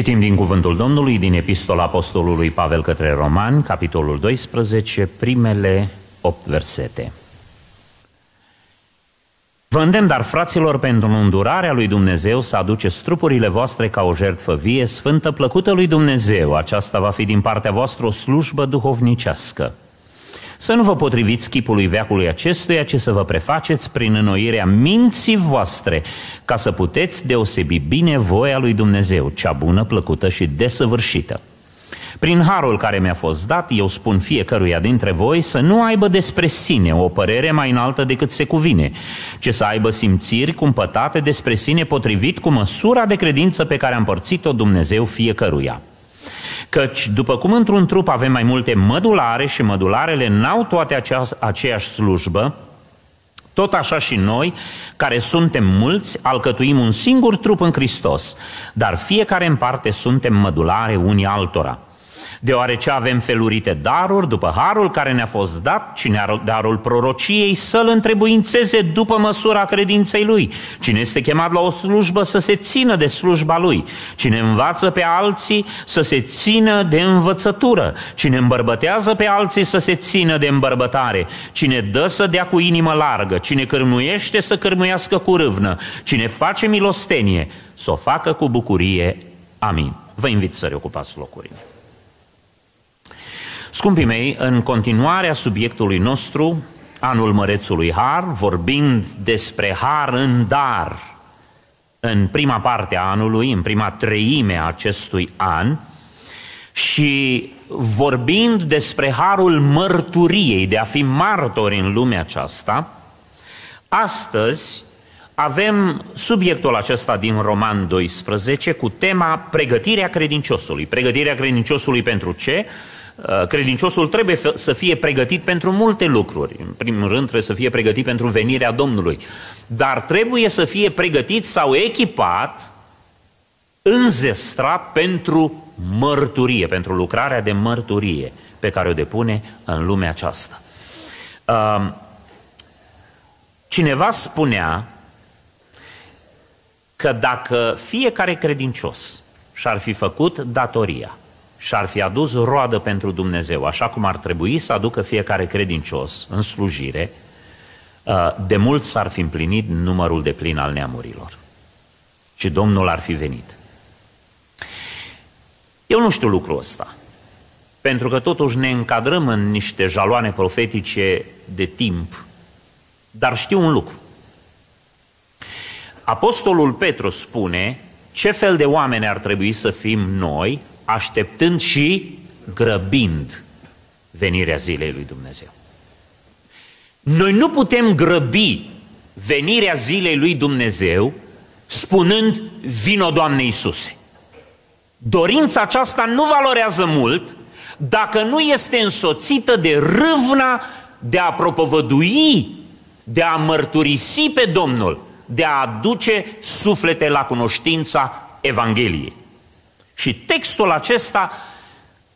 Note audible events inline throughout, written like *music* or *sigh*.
Citim din cuvântul Domnului, din epistola apostolului Pavel către Roman, capitolul 12, primele 8 versete. Vă îndemn, dar, fraților, pentru îndurarea lui Dumnezeu să aduceți trupurile voastre ca o jertfă vie, sfântă, plăcută lui Dumnezeu. Aceasta va fi din partea voastră o slujbă duhovnicească. Să nu vă potriviți chipului veacului acestuia, ci să vă prefaceți prin înnoirea minții voastre, ca să puteți deosebi bine voia lui Dumnezeu, cea bună, plăcută și desăvârșită. Prin harul care mi-a fost dat, eu spun fiecăruia dintre voi să nu aibă despre sine o părere mai înaltă decât se cuvine, ci să aibă simțiri cumpătate despre sine potrivit cu măsura de credință pe care a împărțit-o Dumnezeu fiecăruia. Căci, după cum într-un trup avem mai multe mădulare și mădularele n-au toate acea, aceeași slujbă, tot așa și noi, care suntem mulți, alcătuim un singur trup în Hristos, dar fiecare în parte suntem mădulare unii altora deoarece avem felurite daruri după harul care ne-a fost dat, cine are darul prorociei să-l întrebuințeze după măsura credinței lui. Cine este chemat la o slujbă să se țină de slujba lui. Cine învață pe alții să se țină de învățătură. Cine îmbărbătează pe alții să se țină de îmbărbătare. Cine dă să dea cu inimă largă. Cine cârmuiește să cârmuiască cu râvnă. Cine face milostenie să o facă cu bucurie. Amin. Vă invit să reocupați locurile. Scumpii mei, în continuarea subiectului nostru, anul mărețului Har, vorbind despre Har în dar, în prima parte a anului, în prima treime a acestui an, și vorbind despre Harul mărturiei, de a fi martori în lumea aceasta, astăzi avem subiectul acesta din Roman 12 cu tema pregătirea credinciosului. Pregătirea credinciosului pentru ce? Uh, credinciosul trebuie să fie pregătit pentru multe lucruri. În primul rând trebuie să fie pregătit pentru venirea Domnului. Dar trebuie să fie pregătit sau echipat, înzestrat pentru mărturie, pentru lucrarea de mărturie pe care o depune în lumea aceasta. Uh, cineva spunea că dacă fiecare credincios și-ar fi făcut datoria, și-ar fi adus roadă pentru Dumnezeu, așa cum ar trebui să aducă fiecare credincios în slujire, uh, de mult s-ar fi împlinit numărul de plin al neamurilor. Și Domnul ar fi venit. Eu nu știu lucrul ăsta, pentru că totuși ne încadrăm în niște jaloane profetice de timp, dar știu un lucru. Apostolul Petru spune ce fel de oameni ar trebui să fim noi așteptând și grăbind venirea zilei lui Dumnezeu. Noi nu putem grăbi venirea zilei lui Dumnezeu spunând, vino Doamne Iisuse. Dorința aceasta nu valorează mult dacă nu este însoțită de râvna de a propovădui, de a mărturisi pe Domnul, de a aduce suflete la cunoștința Evangheliei. Și textul acesta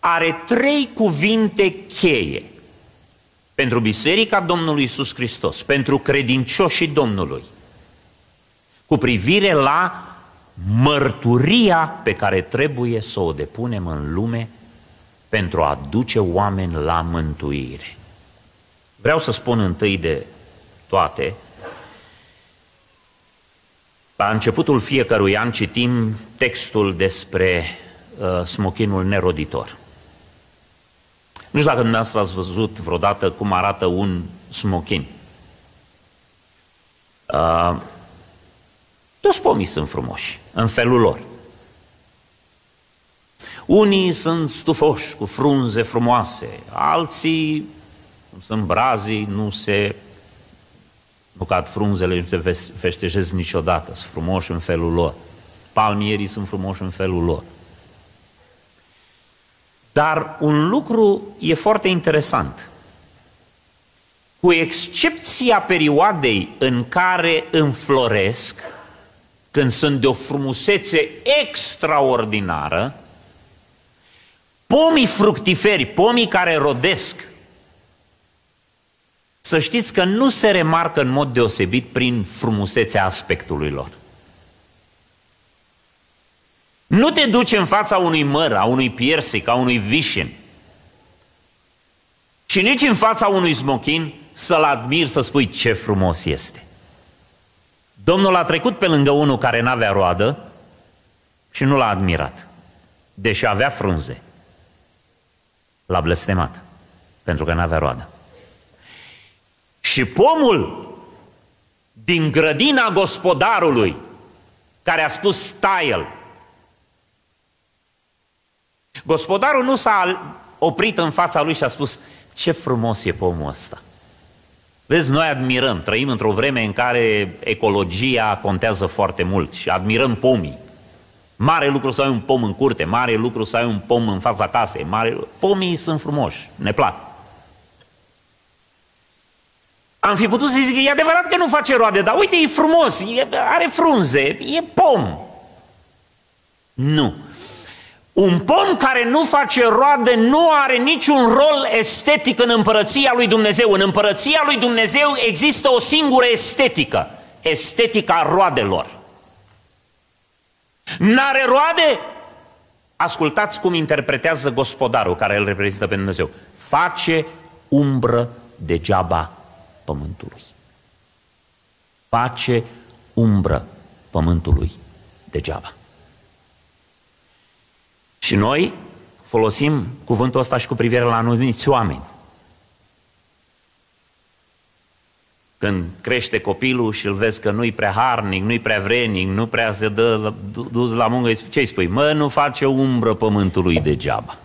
are trei cuvinte cheie pentru Biserica Domnului Isus Hristos, pentru credincioșii Domnului, cu privire la mărturia pe care trebuie să o depunem în lume pentru a duce oameni la mântuire. Vreau să spun întâi de toate, la începutul fiecărui an citim textul despre uh, smochinul neroditor. Nu știu dacă dumneavoastră ați văzut vreodată cum arată un smochin. Uh, toți pomii sunt frumoși, în felul lor. Unii sunt stufoși, cu frunze frumoase, alții, cum sunt brazii, nu se nu cad frunzele, nu se feștejez niciodată, sunt frumoși în felul lor. Palmierii sunt frumoși în felul lor. Dar un lucru e foarte interesant. Cu excepția perioadei în care înfloresc, când sunt de o frumusețe extraordinară, pomii fructiferi, pomii care rodesc, să știți că nu se remarcă în mod deosebit prin frumusețea aspectului lor. Nu te duci în fața unui măr, a unui piersic, a unui vișin. Și nici în fața unui smochin să-l admiri, să spui ce frumos este. Domnul a trecut pe lângă unul care n-avea roadă și nu l-a admirat, deși avea frunze. L-a blestemat, pentru că n-avea roadă. Și pomul din grădina gospodarului, care a spus stai el. Gospodarul nu s-a oprit în fața lui și a spus, ce frumos e pomul ăsta. Vezi, noi admirăm, trăim într-o vreme în care ecologia contează foarte mult și admirăm pomii. Mare lucru să ai un pom în curte, mare lucru să ai un pom în fața casei, mare... pomii sunt frumoși, ne plac. Am fi putut să zic, e adevărat că nu face roade, dar uite, e frumos, e, are frunze, e pom. Nu. Un pom care nu face roade nu are niciun rol estetic în împărăția lui Dumnezeu. În împărăția lui Dumnezeu există o singură estetică, estetica roadelor. N-are roade? Ascultați cum interpretează gospodarul care îl reprezintă pe Dumnezeu. Face umbră degeaba pământului. Face umbră pământului degeaba. Și noi folosim cuvântul ăsta și cu privire la anumiți oameni. Când crește copilul și îl vezi că nu-i prea harnic, nu-i prea vrenic, nu prea se dă dus la muncă, ce îi spui? Mă, nu face umbră pământului degeaba.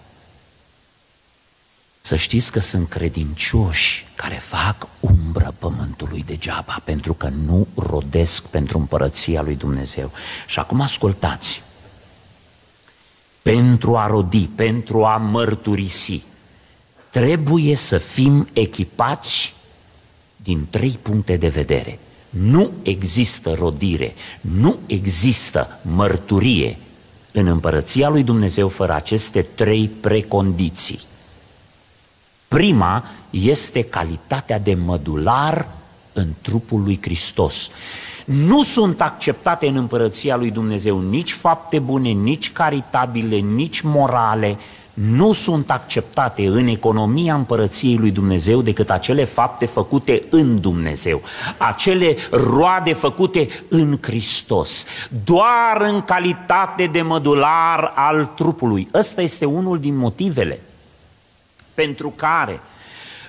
Să știți că sunt credincioși care fac umbră pământului degeaba, pentru că nu rodesc pentru împărăția lui Dumnezeu. Și acum ascultați, pentru a rodi, pentru a mărturisi, trebuie să fim echipați din trei puncte de vedere. Nu există rodire, nu există mărturie în împărăția lui Dumnezeu fără aceste trei precondiții. Prima este calitatea de mădular în trupul lui Hristos. Nu sunt acceptate în împărăția lui Dumnezeu nici fapte bune, nici caritabile, nici morale, nu sunt acceptate în economia împărăției lui Dumnezeu decât acele fapte făcute în Dumnezeu, acele roade făcute în Hristos, doar în calitate de mădular al trupului. Ăsta este unul din motivele pentru care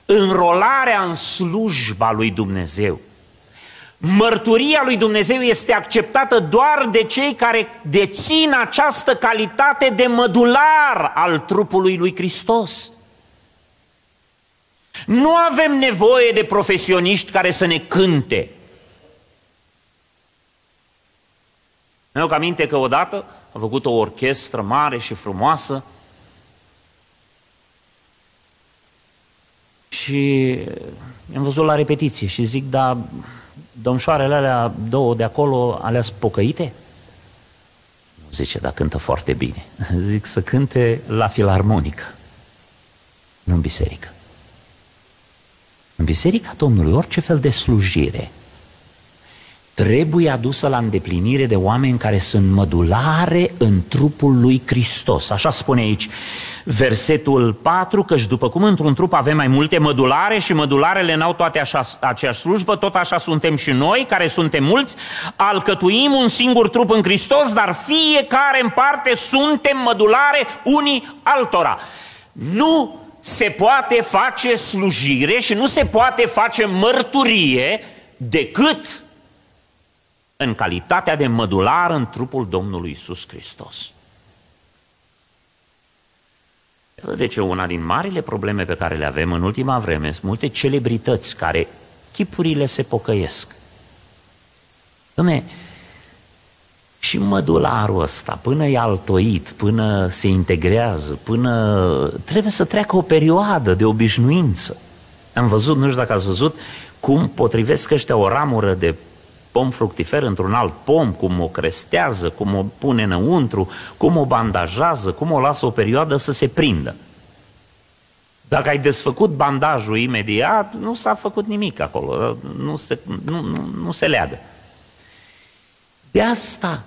înrolarea în slujba lui Dumnezeu, mărturia lui Dumnezeu este acceptată doar de cei care dețin această calitate de mădular al trupului lui Hristos. Nu avem nevoie de profesioniști care să ne cânte. Mi-au aminte că odată a făcut o orchestră mare și frumoasă Și am văzut la repetiție și zic, da, domșoarele alea două de acolo, alea spocăite? Zice, da, cântă foarte bine. *laughs* Zic să cânte la filarmonică, nu în biserică. În biserica Domnului, orice fel de slujire trebuie adusă la îndeplinire de oameni care sunt mădulare în trupul lui Hristos. Așa spune aici versetul 4, căci după cum într-un trup avem mai multe mădulare și mădularele n-au toate așa, aceeași slujbă, tot așa suntem și noi, care suntem mulți, alcătuim un singur trup în Hristos, dar fiecare în parte suntem mădulare unii altora. Nu se poate face slujire și nu se poate face mărturie decât în calitatea de mădular în trupul Domnului Isus Hristos. De ce una din marile probleme pe care le avem în ultima vreme sunt multe celebrități care chipurile se pocăiesc. Dom'le, și mădularul ăsta, până e altoit, până se integrează, până trebuie să treacă o perioadă de obișnuință. Am văzut, nu știu dacă ați văzut, cum potrivesc ăștia o ramură de pom fructifer într-un alt pom, cum o crestează, cum o pune înăuntru, cum o bandajează, cum o lasă o perioadă să se prindă. Dacă ai desfăcut bandajul imediat, nu s-a făcut nimic acolo, nu se, nu, nu, nu se leagă. De asta,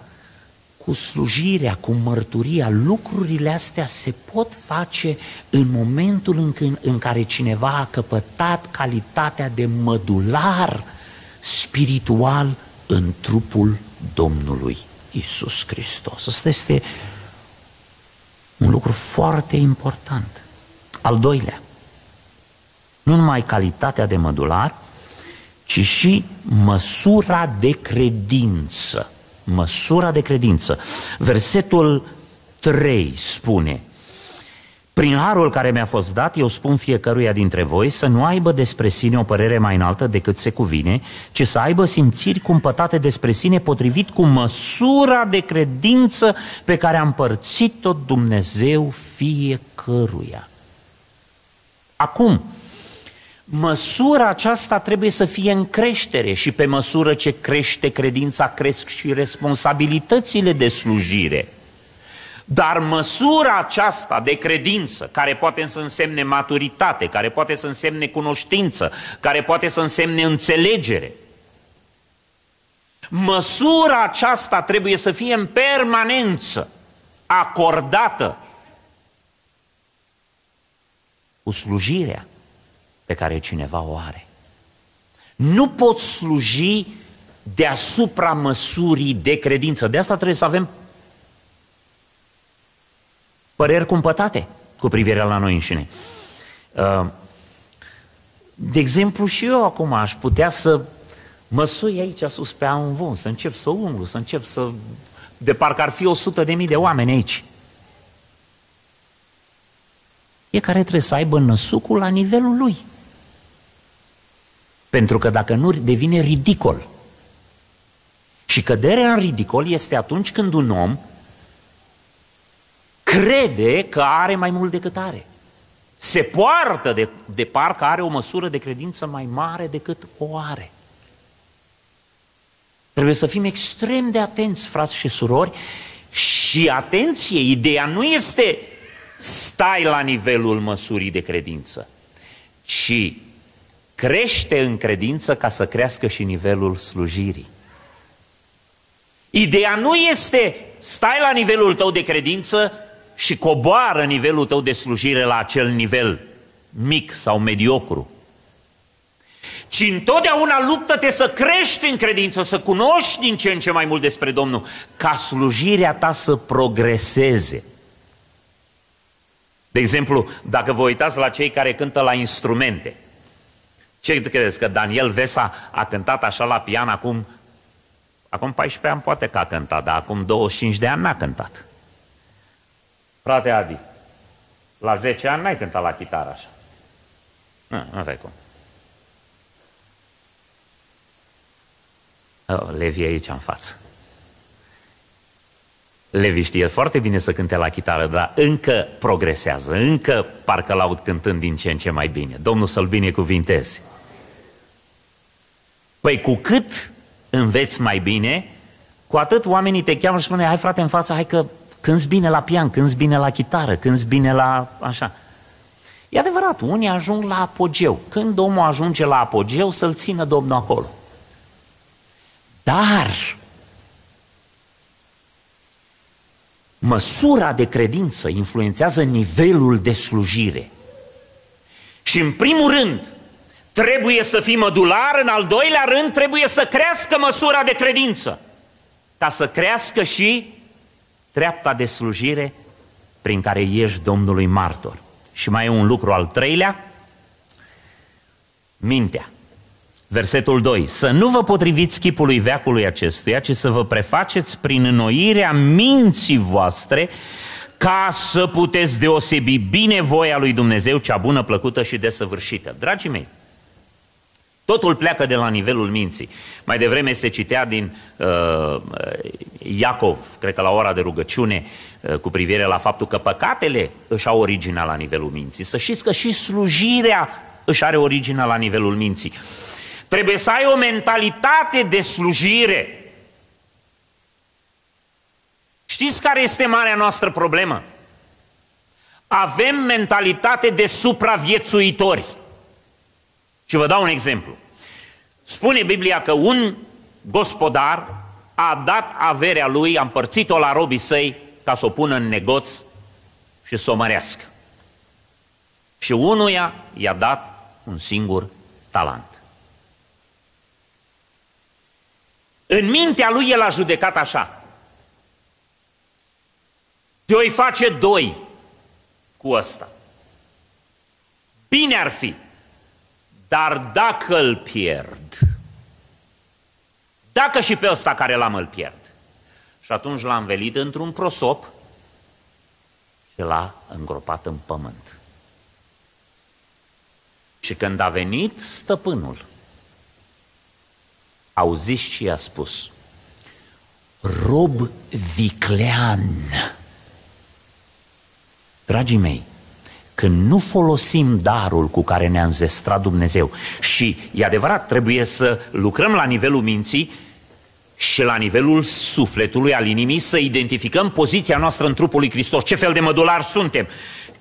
cu slujirea, cu mărturia, lucrurile astea se pot face în momentul în, când, în care cineva a căpătat calitatea de mădular spiritual în trupul Domnului Isus Hristos. Asta este un lucru foarte important. Al doilea, nu numai calitatea de mădular, ci și măsura de credință. Măsura de credință. Versetul 3 spune, prin harul care mi-a fost dat, eu spun fiecăruia dintre voi să nu aibă despre sine o părere mai înaltă decât se cuvine, ci să aibă simțiri cumpătate despre sine potrivit cu măsura de credință pe care a împărțit-o Dumnezeu fiecăruia. Acum, măsura aceasta trebuie să fie în creștere și pe măsură ce crește credința, cresc și responsabilitățile de slujire. Dar măsura aceasta de credință, care poate să însemne maturitate, care poate să însemne cunoștință, care poate să însemne înțelegere, măsura aceasta trebuie să fie în permanență acordată cu slujirea pe care cineva o are. Nu pot sluji deasupra măsurii de credință. De asta trebuie să avem păreri cumpătate cu privire la noi înșine. Uh, de exemplu, și eu acum aș putea să mă sui aici sus pe Anvon, să încep să umblu, să încep să... De parcă ar fi o sută de mii de oameni aici. Fiecare trebuie să aibă năsucul la nivelul lui. Pentru că dacă nu, devine ridicol. Și căderea în ridicol este atunci când un om crede că are mai mult decât are. Se poartă de, de parcă are o măsură de credință mai mare decât o are. Trebuie să fim extrem de atenți, frați și surori, și atenție, ideea nu este stai la nivelul măsurii de credință, ci crește în credință ca să crească și nivelul slujirii. Ideea nu este stai la nivelul tău de credință și coboară nivelul tău de slujire la acel nivel mic sau mediocru. Ci întotdeauna luptă-te să crești în credință, să cunoști din ce în ce mai mult despre Domnul, ca slujirea ta să progreseze. De exemplu, dacă vă uitați la cei care cântă la instrumente, ce credeți, că Daniel Vesa a cântat așa la pian acum, acum 14 ani poate că a cântat, dar acum 25 de ani n-a cântat. Frate Adi, la 10 ani n-ai cântat la chitară așa. Nu, nu aveai cum. Oh, Levi e aici în față. Levi știe foarte bine să cânte la chitară, dar încă progresează, încă parcă laud cântând din ce în ce mai bine. Domnul să-l binecuvinteze. Păi cu cât înveți mai bine, cu atât oamenii te cheamă și spune, hai frate în față, hai că cânți bine la pian, cânți bine la chitară, cânți bine la așa. E adevărat, unii ajung la apogeu. Când omul ajunge la apogeu, să-l țină Domnul acolo. Dar măsura de credință influențează nivelul de slujire. Și în primul rând, trebuie să fii mădular, în al doilea rând, trebuie să crească măsura de credință, ca să crească și treapta de slujire prin care ești Domnului martor. Și mai e un lucru al treilea, mintea. Versetul 2. Să nu vă potriviți chipului veacului acestuia, ci să vă prefaceți prin înnoirea minții voastre, ca să puteți deosebi bine voia lui Dumnezeu, cea bună, plăcută și desăvârșită. Dragii mei, Totul pleacă de la nivelul minții. Mai devreme se citea din uh, Iacov, cred că la ora de rugăciune, uh, cu privire la faptul că păcatele își au originea la nivelul minții. Să știți că și slujirea își are originea la nivelul minții. Trebuie să ai o mentalitate de slujire. Știți care este marea noastră problemă? Avem mentalitate de supraviețuitori. Și vă dau un exemplu. Spune Biblia că un gospodar a dat averea lui, a împărțit-o la robii săi ca să o pună în negoț și să o mărească. Și unuia i-a dat un singur talent. În mintea lui el a judecat așa. Te oi face doi cu ăsta. Bine ar fi, dar dacă îl pierd, dacă și pe ăsta care l-am îl pierd, și atunci l-a învelit într-un prosop și l-a îngropat în pământ. Și când a venit stăpânul, auziți și i-a spus, rob viclean. Dragii mei, când nu folosim darul cu care ne-a înzestrat Dumnezeu și, e adevărat, trebuie să lucrăm la nivelul minții și la nivelul sufletului, al inimii, să identificăm poziția noastră în trupul lui Hristos, ce fel de mădular suntem,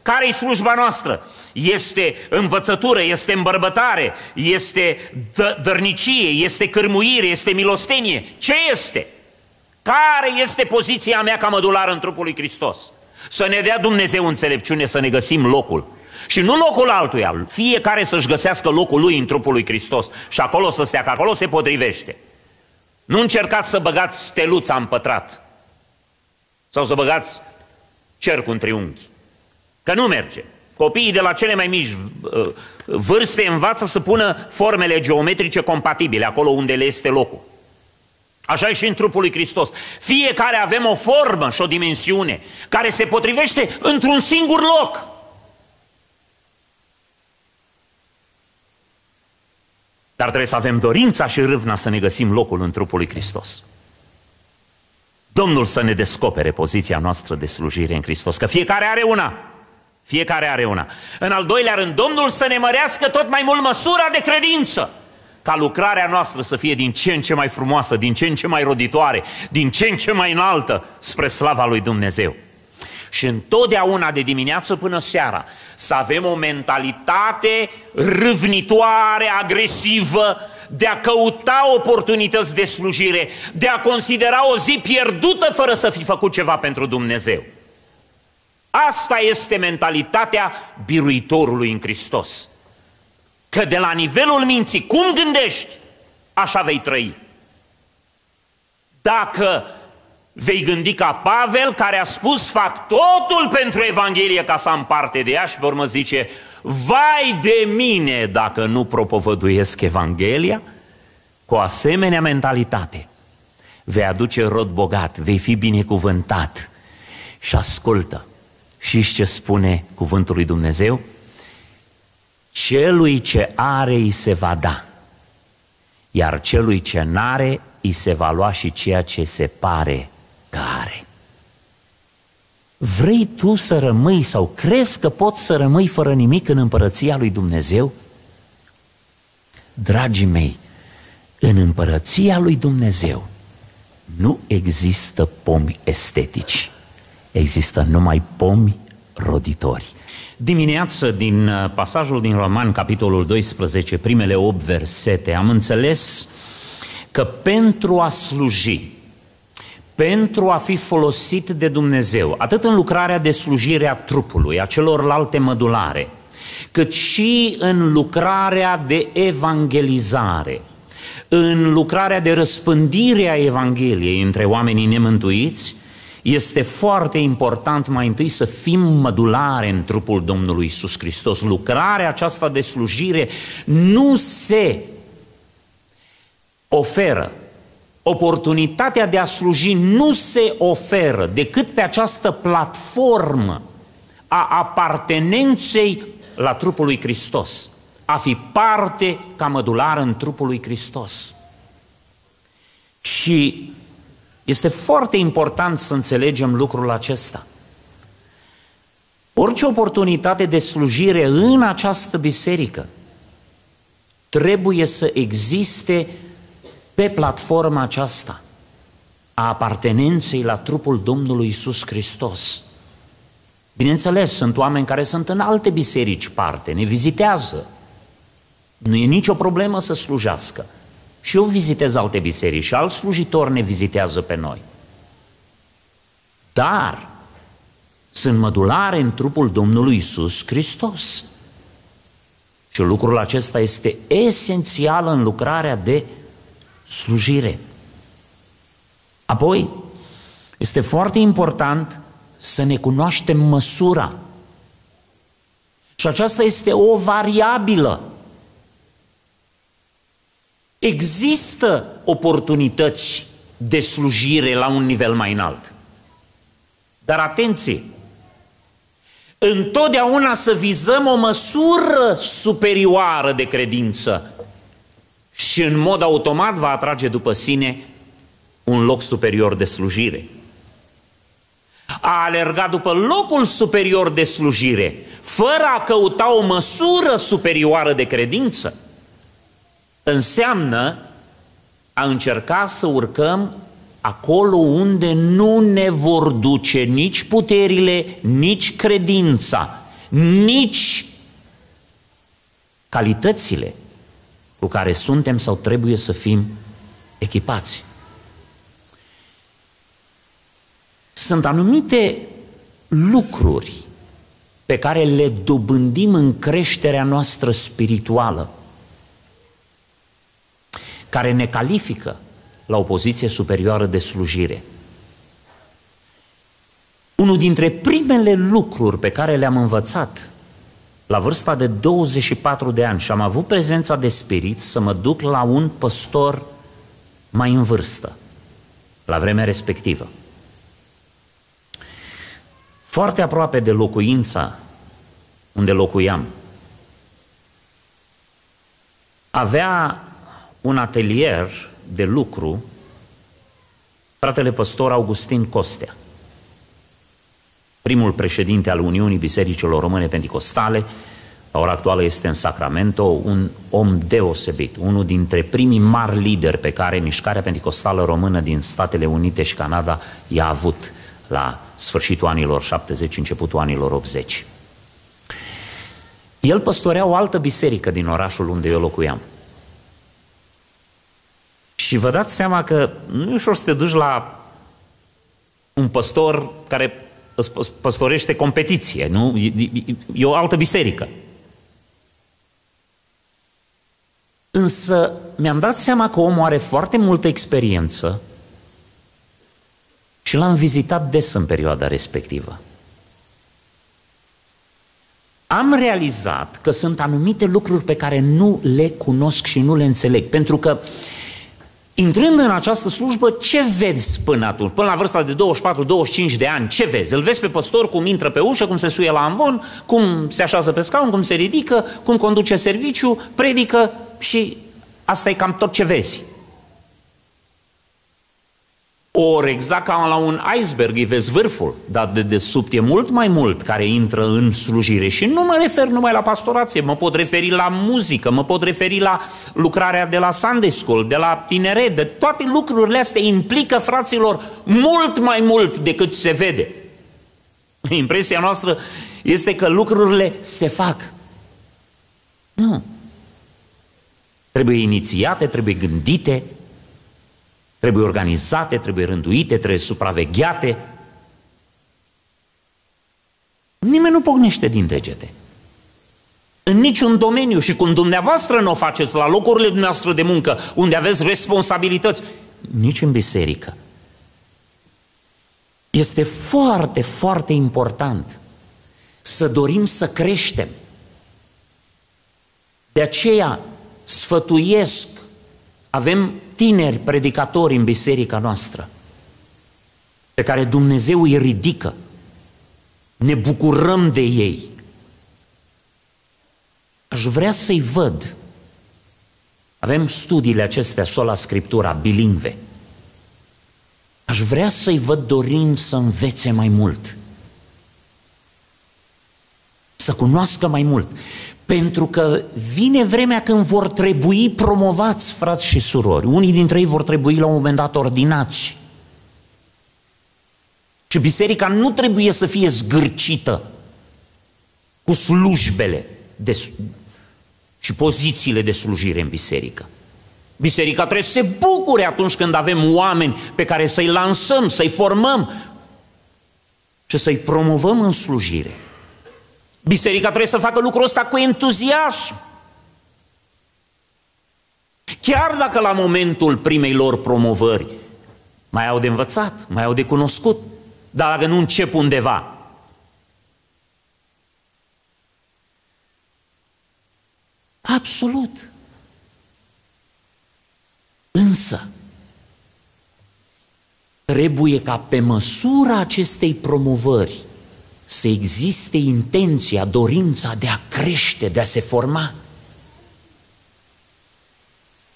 care e slujba noastră? Este învățătură, este îmbărbătare, este dărnicie, este cărmuire, este milostenie. Ce este? Care este poziția mea ca mădular în trupul lui Hristos? Să ne dea Dumnezeu înțelepciune să ne găsim locul. Și nu locul altuia, fiecare să-și găsească locul lui în trupul lui Hristos și acolo să stea, că acolo se potrivește. Nu încercați să băgați steluța în pătrat sau să băgați cercul în triunghi. Că nu merge. Copiii de la cele mai mici uh, vârste învață să pună formele geometrice compatibile acolo unde le este locul. Așa e și în trupul lui Hristos. Fiecare avem o formă și o dimensiune care se potrivește într-un singur loc. Dar trebuie să avem dorința și râvna să ne găsim locul în trupul lui Hristos. Domnul să ne descopere poziția noastră de slujire în Hristos, că fiecare are una. Fiecare are una. În al doilea rând, Domnul să ne mărească tot mai mult măsura de credință. Ca lucrarea noastră să fie din ce în ce mai frumoasă, din ce în ce mai roditoare, din ce în ce mai înaltă spre slava lui Dumnezeu. Și întotdeauna de dimineață până seara să avem o mentalitate râvnitoare, agresivă, de a căuta oportunități de slujire, de a considera o zi pierdută fără să fi făcut ceva pentru Dumnezeu. Asta este mentalitatea biruitorului în Hristos. Că de la nivelul minții, cum gândești, așa vei trăi. Dacă vei gândi ca Pavel, care a spus, fac totul pentru Evanghelie ca să am parte de ea și pe urmă zice, vai de mine dacă nu propovăduiesc Evanghelia, cu o asemenea mentalitate vei aduce rod bogat, vei fi binecuvântat și ascultă. Și ce spune cuvântul lui Dumnezeu? Celui ce are îi se va da, iar celui ce n-are îi se va lua și ceea ce se pare că are. Vrei tu să rămâi sau crezi că poți să rămâi fără nimic în împărăția lui Dumnezeu? Dragii mei, în împărăția lui Dumnezeu nu există pomi estetici există numai pomi roditori. Dimineață, din uh, pasajul din Roman, capitolul 12, primele 8 versete, am înțeles că pentru a sluji, pentru a fi folosit de Dumnezeu, atât în lucrarea de slujire a trupului, a celorlalte mădulare, cât și în lucrarea de evangelizare, în lucrarea de răspândire a Evangheliei între oamenii nemântuiți, este foarte important mai întâi să fim mădulare în trupul Domnului Isus Hristos. Lucrarea aceasta de slujire nu se oferă. Oportunitatea de a sluji nu se oferă decât pe această platformă a apartenenței la trupul lui Hristos. A fi parte ca mădular în trupul lui Hristos. Și este foarte important să înțelegem lucrul acesta. Orice oportunitate de slujire în această biserică trebuie să existe pe platforma aceasta a apartenenței la trupul Domnului Isus Hristos. Bineînțeles, sunt oameni care sunt în alte biserici parte, ne vizitează. Nu e nicio problemă să slujească. Și eu vizitez alte biserici și alți slujitori ne vizitează pe noi. Dar sunt mădulare în trupul Domnului Isus Hristos. Și lucrul acesta este esențial în lucrarea de slujire. Apoi, este foarte important să ne cunoaștem măsura. Și aceasta este o variabilă. Există oportunități de slujire la un nivel mai înalt. Dar atenție! Întotdeauna să vizăm o măsură superioară de credință și în mod automat va atrage după sine un loc superior de slujire. A alerga după locul superior de slujire, fără a căuta o măsură superioară de credință, înseamnă a încerca să urcăm acolo unde nu ne vor duce nici puterile, nici credința, nici calitățile cu care suntem sau trebuie să fim echipați. Sunt anumite lucruri pe care le dobândim în creșterea noastră spirituală, care ne califică la o poziție superioară de slujire. Unul dintre primele lucruri pe care le-am învățat la vârsta de 24 de ani și am avut prezența de spirit să mă duc la un păstor mai în vârstă, la vremea respectivă. Foarte aproape de locuința unde locuiam, avea un atelier de lucru fratele păstor Augustin Costea, primul președinte al Uniunii Bisericilor Române Pentecostale, la ora actuală este în Sacramento, un om deosebit, unul dintre primii mari lideri pe care Mișcarea Pentecostală Română din Statele Unite și Canada i-a avut la sfârșitul anilor 70, începutul anilor 80. El păstorea o altă biserică din orașul unde eu locuiam. Și vă dați seama că nu e ușor să te duci la un păstor care îți păstorește competiție, nu? E o altă biserică. Însă mi-am dat seama că omul are foarte multă experiență și l-am vizitat des în perioada respectivă. Am realizat că sunt anumite lucruri pe care nu le cunosc și nu le înțeleg, pentru că uh, Intrând în această slujbă, ce vezi până atunci? Până la vârsta de 24-25 de ani, ce vezi? Îl vezi pe păstor cum intră pe ușă, cum se suie la amvon, cum se așează pe scaun, cum se ridică, cum conduce serviciu, predică și asta e cam tot ce vezi. Ori exact ca la un iceberg îi vezi vârful, dar de desubt e mult mai mult care intră în slujire și nu mă refer numai la pastorație, mă pot referi la muzică, mă pot referi la lucrarea de la Sunday School, de la tineret, de toate lucrurile astea implică fraților mult mai mult decât se vede. Impresia noastră este că lucrurile se fac. Nu. Trebuie inițiate, trebuie gândite, trebuie organizate, trebuie rânduite, trebuie supravegheate. Nimeni nu pocnește din degete. În niciun domeniu și când dumneavoastră nu o faceți la locurile dumneavoastră de muncă, unde aveți responsabilități, nici în biserică. Este foarte, foarte important să dorim să creștem. De aceea sfătuiesc, avem tineri predicatori în biserica noastră, pe care Dumnezeu îi ridică. Ne bucurăm de ei. Aș vrea să-i văd. Avem studiile acestea, sola scriptura, bilingve. Aș vrea să-i văd dorind să învețe mai mult. Să cunoască mai mult. Pentru că vine vremea când vor trebui promovați frați și surori. Unii dintre ei vor trebui la un moment dat ordinați. Și biserica nu trebuie să fie zgârcită cu slujbele de, și pozițiile de slujire în biserică. Biserica trebuie să se bucure atunci când avem oameni pe care să-i lansăm, să-i formăm și să-i promovăm în slujire. Biserica trebuie să facă lucrul ăsta cu entuziasm. Chiar dacă la momentul primei lor promovări mai au de învățat, mai au de cunoscut, dar dacă nu încep undeva, Absolut. Însă, trebuie ca pe măsura acestei promovări să existe intenția, dorința de a crește, de a se forma.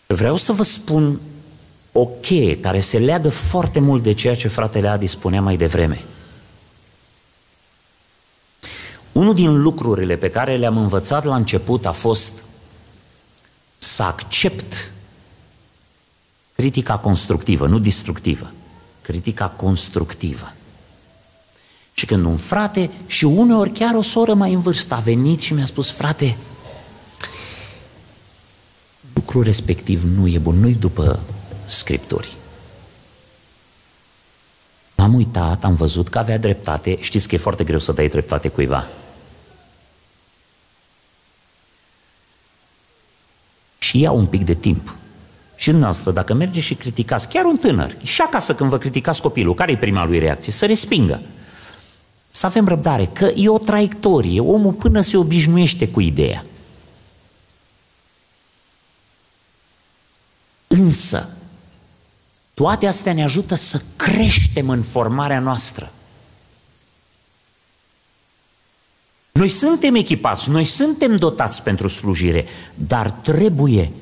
Vreau să vă spun o cheie care se leagă foarte mult de ceea ce fratele Adi spunea mai devreme. Unul din lucrurile pe care le-am învățat la început a fost să accept critica constructivă, nu destructivă, critica constructivă. Și când un frate și uneori chiar o soră mai în vârstă a venit și mi-a spus, frate, lucrul respectiv nu e bun, nu-i după scripturi. M-am uitat, am văzut că avea dreptate, știți că e foarte greu să dai dreptate cuiva. Și ia un pic de timp. Și noastră, dacă merge și criticați, chiar un tânăr, și acasă când vă criticați copilul, care e prima lui reacție? Să respingă. Să avem răbdare, că e o traiectorie, omul până se obișnuiește cu ideea. Însă, toate astea ne ajută să creștem în formarea noastră. Noi suntem echipați, noi suntem dotați pentru slujire, dar trebuie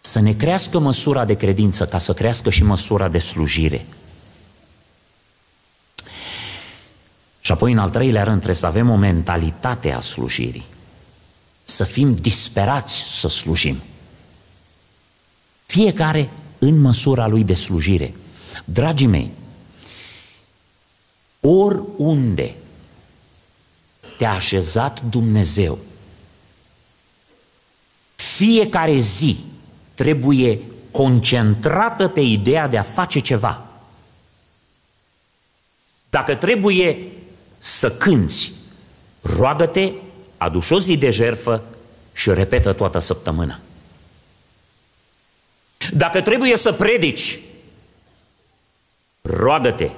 să ne crească măsura de credință ca să crească și măsura de slujire. Apoi, în al treilea rând, trebuie să avem o mentalitate a slujirii. Să fim disperați să slujim. Fiecare în măsura lui de slujire. Dragii mei, oriunde te-a așezat Dumnezeu, fiecare zi trebuie concentrată pe ideea de a face ceva. Dacă trebuie să cânți, roagă-te, aduci o zi de jerfă și repetă toată săptămâna. Dacă trebuie să predici, roagă-te,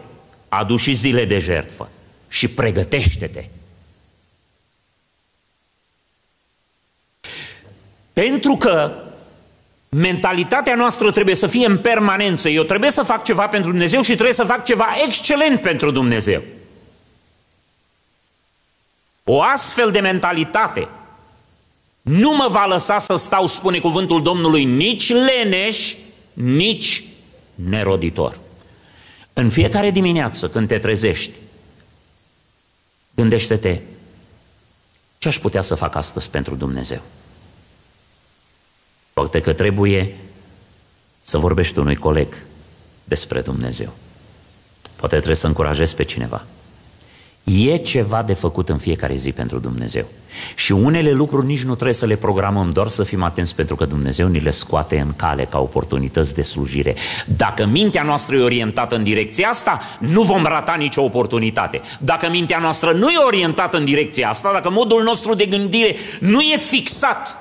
aduci zile de jertfă și pregătește-te. Pentru că mentalitatea noastră trebuie să fie în permanență. Eu trebuie să fac ceva pentru Dumnezeu și trebuie să fac ceva excelent pentru Dumnezeu. O astfel de mentalitate nu mă va lăsa să stau, spune cuvântul Domnului, nici leneș, nici neroditor. În fiecare dimineață când te trezești, gândește-te ce aș putea să fac astăzi pentru Dumnezeu. Poate că trebuie să vorbești unui coleg despre Dumnezeu. Poate trebuie să încurajezi pe cineva. E ceva de făcut în fiecare zi pentru Dumnezeu. Și unele lucruri nici nu trebuie să le programăm, doar să fim atenți pentru că Dumnezeu ni le scoate în cale ca oportunități de slujire. Dacă mintea noastră e orientată în direcția asta, nu vom rata nicio oportunitate. Dacă mintea noastră nu e orientată în direcția asta, dacă modul nostru de gândire nu e fixat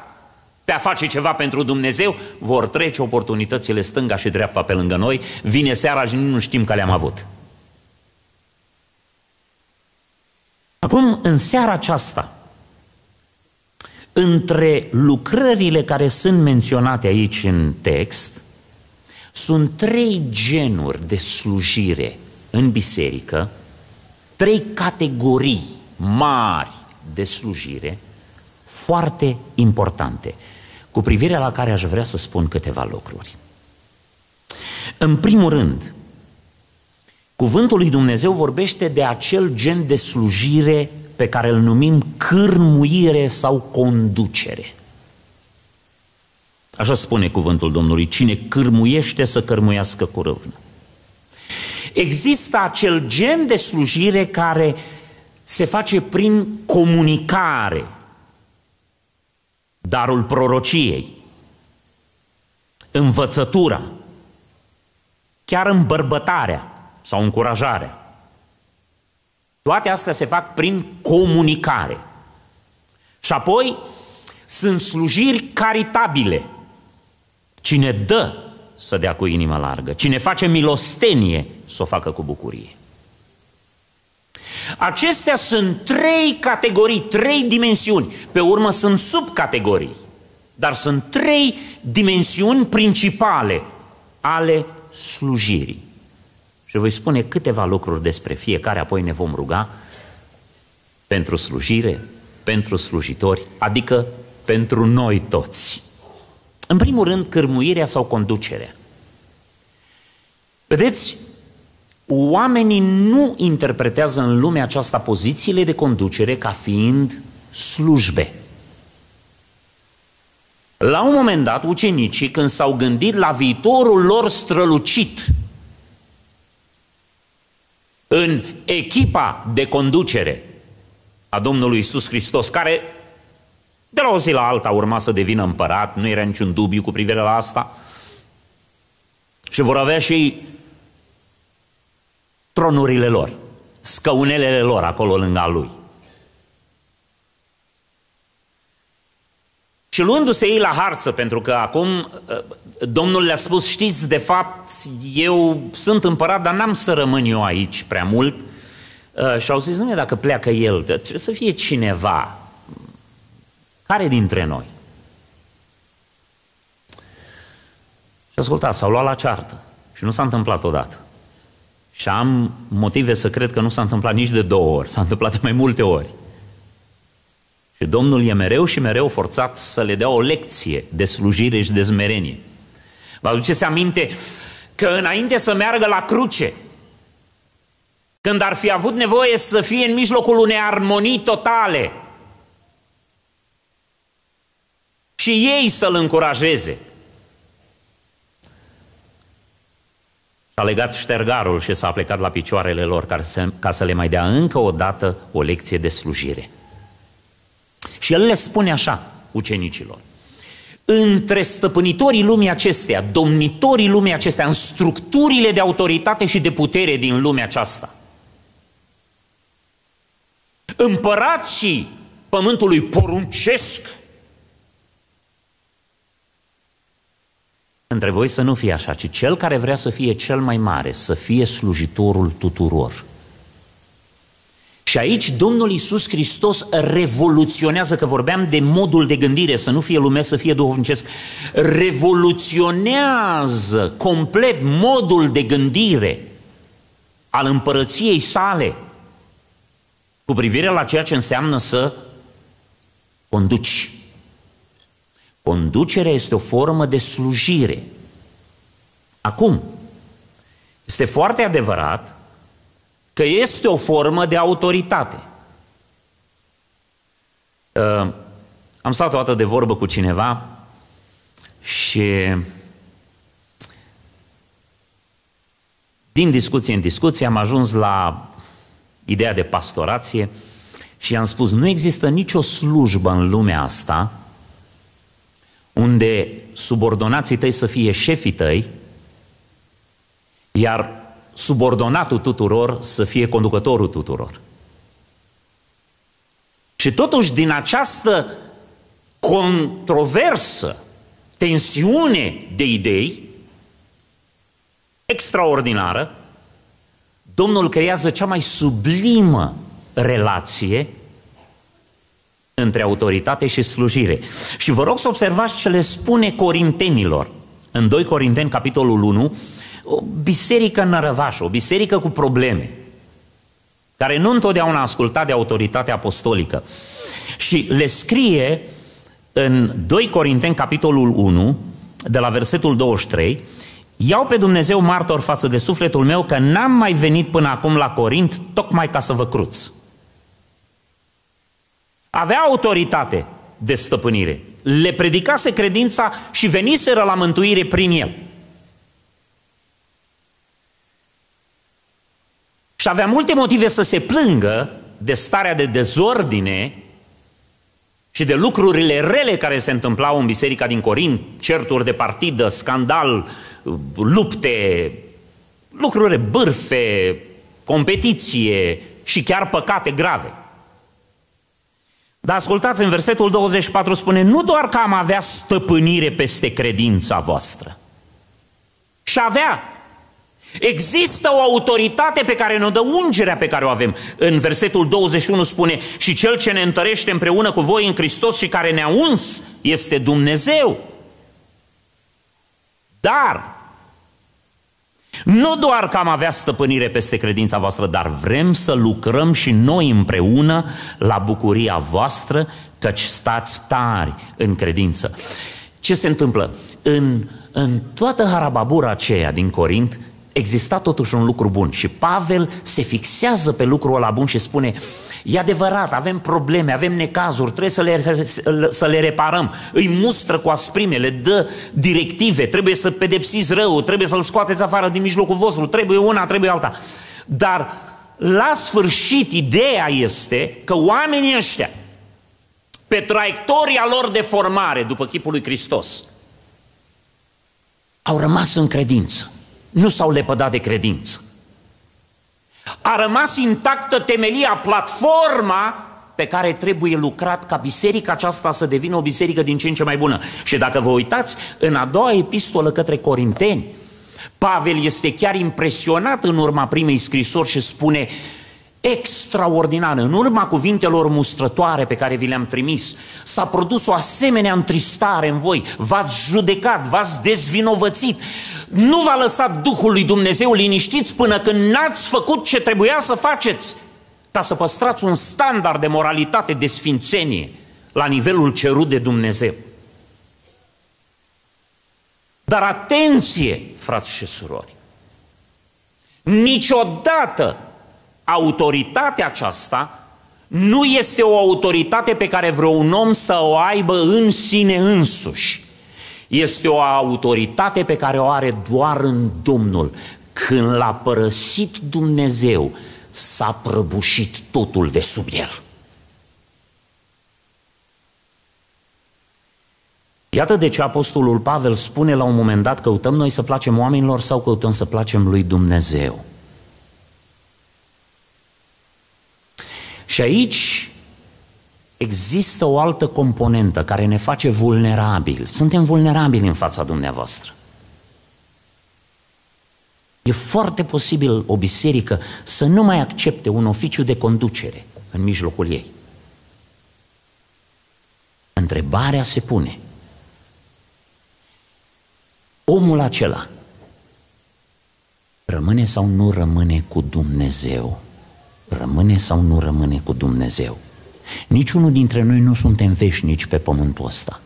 pe a face ceva pentru Dumnezeu, vor trece oportunitățile stânga și dreapta pe lângă noi, vine seara și nu știm că le-am avut. Acum, în seara aceasta, între lucrările care sunt menționate aici în text, sunt trei genuri de slujire în biserică, trei categorii mari de slujire, foarte importante cu privire la care aș vrea să spun câteva lucruri. În primul rând, cuvântul lui Dumnezeu vorbește de acel gen de slujire pe care îl numim cârmuire sau conducere. Așa spune cuvântul Domnului, cine cârmuiește să cârmuiască cu râvnă. Există acel gen de slujire care se face prin comunicare, darul prorociei, învățătura, chiar îmbărbătarea sau încurajarea. Toate astea se fac prin comunicare. Și apoi sunt slujiri caritabile. Cine dă să dea cu inima largă. Cine face milostenie să o facă cu bucurie. Acestea sunt trei categorii, trei dimensiuni. Pe urmă sunt subcategorii. Dar sunt trei dimensiuni principale ale slujirii. Și voi spune câteva lucruri despre fiecare, apoi ne vom ruga pentru slujire, pentru slujitori, adică pentru noi toți. În primul rând, cârmuirea sau conducerea. Vedeți, oamenii nu interpretează în lumea aceasta pozițiile de conducere ca fiind slujbe. La un moment dat, ucenicii, când s-au gândit la viitorul lor strălucit în echipa de conducere a Domnului Isus Hristos, care de la o zi la alta urma să devină împărat, nu era niciun dubiu cu privire la asta, și vor avea și tronurile lor, scăunelele lor acolo lângă lui. Și luându-se ei la harță, pentru că acum uh, Domnul le-a spus, știți, de fapt, eu sunt împărat, dar n-am să rămân eu aici prea mult. Uh, și au zis, nu dacă pleacă el, trebuie să fie cineva. Care dintre noi? Și ascultați, s-au luat la ceartă și nu s-a întâmplat odată. Și am motive să cred că nu s-a întâmplat nici de două ori, s-a întâmplat de mai multe ori. Și Domnul e mereu și mereu forțat să le dea o lecție de slujire și de zmerenie. Vă aduceți aminte că înainte să meargă la cruce, când ar fi avut nevoie să fie în mijlocul unei armonii totale, și ei să-l încurajeze. a legat ștergarul și s-a plecat la picioarele lor ca să, ca să le mai dea încă o dată o lecție de slujire. Și el le spune așa ucenicilor. Între stăpânitorii lumii acesteia, domnitorii lumii acesteia, în structurile de autoritate și de putere din lumea aceasta, împărații pământului poruncesc între voi să nu fie așa, ci cel care vrea să fie cel mai mare, să fie slujitorul tuturor. Și aici Domnul Iisus Hristos revoluționează, că vorbeam de modul de gândire, să nu fie lume, să fie duhovnicesc, revoluționează complet modul de gândire al împărăției sale cu privire la ceea ce înseamnă să conduci. Conducerea este o formă de slujire. Acum, este foarte adevărat că este o formă de autoritate. Uh, am stat o dată de vorbă cu cineva și din discuție în discuție am ajuns la ideea de pastorație și am spus, nu există nicio slujbă în lumea asta unde subordonații tăi să fie șefii tăi, iar subordonatul tuturor să fie conducătorul tuturor. Și totuși din această controversă, tensiune de idei extraordinară, Domnul creează cea mai sublimă relație între autoritate și slujire. Și vă rog să observați ce le spune corintenilor. În 2 Corinteni, capitolul 1, o biserică nărăvașă, o biserică cu probleme, care nu întotdeauna a ascultat de autoritatea apostolică. Și le scrie în 2 Corinteni, capitolul 1, de la versetul 23, Iau pe Dumnezeu martor față de sufletul meu că n-am mai venit până acum la Corint tocmai ca să vă cruț. Avea autoritate de stăpânire. Le predicase credința și veniseră la mântuire prin el. Și avea multe motive să se plângă de starea de dezordine și de lucrurile rele care se întâmplau în biserica din Corint, certuri de partidă, scandal, lupte, lucruri bârfe, competiție și chiar păcate grave. Dar ascultați, în versetul 24 spune, nu doar că am avea stăpânire peste credința voastră. Și avea. Există o autoritate pe care ne dă ungerea pe care o avem. În versetul 21 spune, și cel ce ne întărește împreună cu voi în Hristos și care ne-a uns este Dumnezeu. Dar nu doar că am avea stăpânire peste credința voastră, dar vrem să lucrăm și noi împreună la bucuria voastră, căci stați tari în credință. Ce se întâmplă? În, în toată harababura aceea din Corint, exista totuși un lucru bun și Pavel se fixează pe lucrul ăla bun și spune E adevărat, avem probleme, avem necazuri, trebuie să le, să le reparăm. Îi mustră cu asprime, le dă directive, trebuie să pedepsiți rău, trebuie să-l scoateți afară din mijlocul vostru, trebuie una, trebuie alta. Dar la sfârșit ideea este că oamenii ăștia, pe traiectoria lor de formare după chipul lui Hristos, au rămas în credință, nu s-au lepădat de credință. A rămas intactă temelia, platforma pe care trebuie lucrat ca biserica aceasta să devină o biserică din ce în ce mai bună. Și dacă vă uitați, în a doua epistolă către Corinteni, Pavel este chiar impresionat în urma primei scrisori și spune extraordinară. În urma cuvintelor mustrătoare pe care vi le-am trimis, s-a produs o asemenea întristare în voi. V-ați judecat, v-ați dezvinovățit. Nu v-a lăsat Duhul lui Dumnezeu liniștiți până când n-ați făcut ce trebuia să faceți ca să păstrați un standard de moralitate, de sfințenie la nivelul cerut de Dumnezeu. Dar atenție, frați și surori! Niciodată autoritatea aceasta nu este o autoritate pe care vreun om să o aibă în sine însuși. Este o autoritate pe care o are doar în Domnul. Când l-a părăsit Dumnezeu, s-a prăbușit totul de sub el. Iată de ce Apostolul Pavel spune la un moment dat, căutăm noi să placem oamenilor sau căutăm să placem lui Dumnezeu. Și aici există o altă componentă care ne face vulnerabili. Suntem vulnerabili în fața dumneavoastră. E foarte posibil o biserică să nu mai accepte un oficiu de conducere în mijlocul ei. Întrebarea se pune. Omul acela rămâne sau nu rămâne cu Dumnezeu? Rămâne sau nu rămâne cu Dumnezeu. Niciunul dintre noi nu suntem veșnici pe pământul ăsta.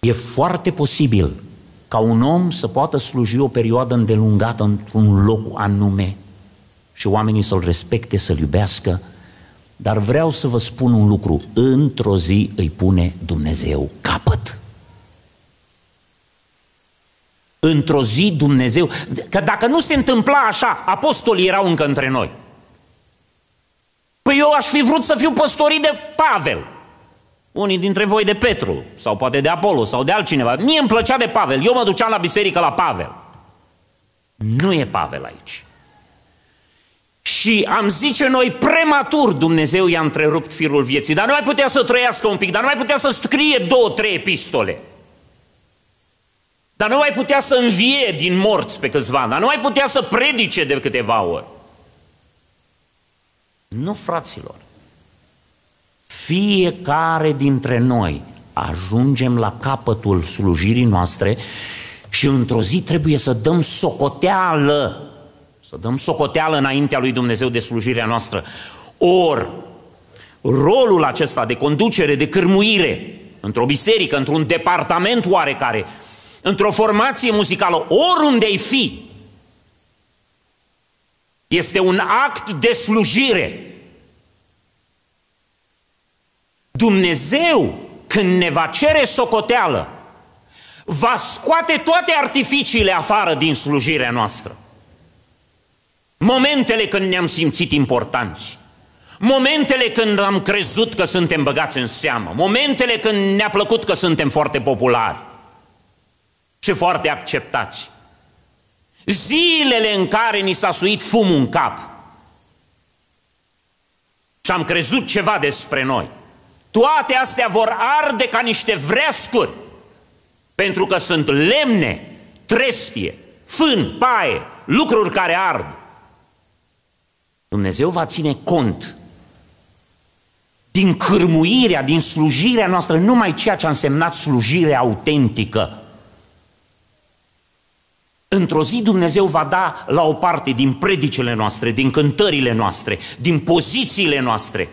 E foarte posibil ca un om să poată sluji o perioadă îndelungată într-un loc anume și oamenii să-l respecte, să-l iubească, dar vreau să vă spun un lucru, într-o zi îi pune Dumnezeu capăt într-o zi Dumnezeu, că dacă nu se întâmpla așa, apostolii erau încă între noi. Păi eu aș fi vrut să fiu păstorit de Pavel. Unii dintre voi de Petru, sau poate de Apollo, sau de altcineva. Mie îmi plăcea de Pavel, eu mă duceam la biserică la Pavel. Nu e Pavel aici. Și am zice noi, prematur Dumnezeu i-a întrerupt firul vieții, dar nu mai putea să trăiască un pic, dar nu mai putea să scrie două, trei epistole. Dar nu mai putea să învie din morți pe câțiva ani, dar nu mai putea să predice de câteva ori. Nu, fraților. Fiecare dintre noi ajungem la capătul slujirii noastre și într-o zi trebuie să dăm socoteală, să dăm socoteală înaintea lui Dumnezeu de slujirea noastră. Or, rolul acesta de conducere, de cârmuire, într-o biserică, într-un departament oarecare, într-o formație muzicală, oriunde ai fi, este un act de slujire. Dumnezeu, când ne va cere socoteală, va scoate toate artificiile afară din slujirea noastră. Momentele când ne-am simțit importanți, Momentele când am crezut că suntem băgați în seamă, momentele când ne-a plăcut că suntem foarte populari și foarte acceptați, zilele în care ni s-a suit fumul în cap și am crezut ceva despre noi, toate astea vor arde ca niște vreascuri, pentru că sunt lemne, trestie, fân, paie, lucruri care ard. Dumnezeu va ține cont din cârmuirea, din slujirea noastră, numai ceea ce a însemnat slujire autentică. Într-o zi Dumnezeu va da la o parte din predicile noastre, din cântările noastre, din pozițiile noastre,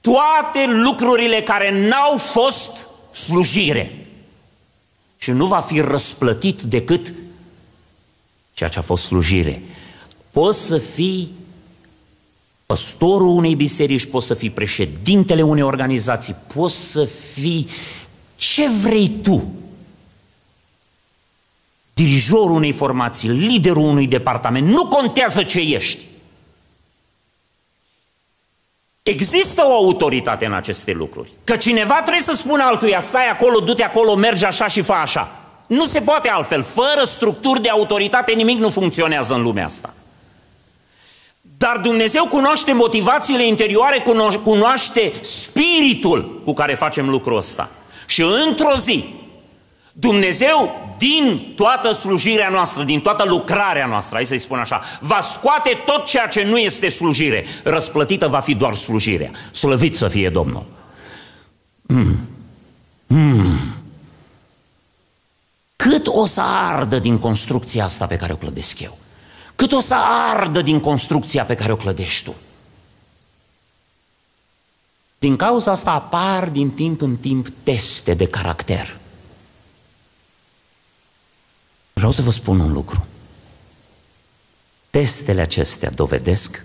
toate lucrurile care n-au fost slujire. Și nu va fi răsplătit decât ceea ce a fost slujire. Poți să fii păstorul unei biserici, poți să fii președintele unei organizații, poți să fii ce vrei tu. Dirijorul unei formații, liderul unui departament, nu contează ce ești. Există o autoritate în aceste lucruri. Că cineva trebuie să spună altuia, stai acolo, du-te acolo, mergi așa și fa așa. Nu se poate altfel. Fără structuri de autoritate nimic nu funcționează în lumea asta. Dar Dumnezeu cunoaște motivațiile interioare, cunoaște spiritul cu care facem lucrul ăsta. Și într-o zi, Dumnezeu, din toată slujirea noastră, din toată lucrarea noastră, hai să-i spun așa, va scoate tot ceea ce nu este slujire. Răsplătită va fi doar slujirea. Slăvit să fie Domnul. Mm. Mm. Cât o să ardă din construcția asta pe care o clădesc eu? Cât o să ardă din construcția pe care o clădești tu? Din cauza asta apar din timp în timp teste de caracter. Vreau să vă spun un lucru. Testele acestea dovedesc